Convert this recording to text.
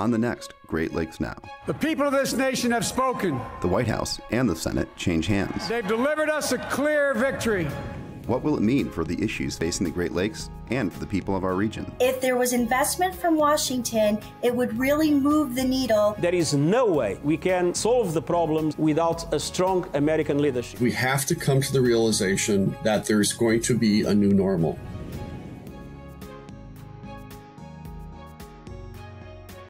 on the next Great Lakes Now. The people of this nation have spoken. The White House and the Senate change hands. They've delivered us a clear victory. What will it mean for the issues facing the Great Lakes and for the people of our region? If there was investment from Washington, it would really move the needle. There is no way we can solve the problems without a strong American leadership. We have to come to the realization that there's going to be a new normal.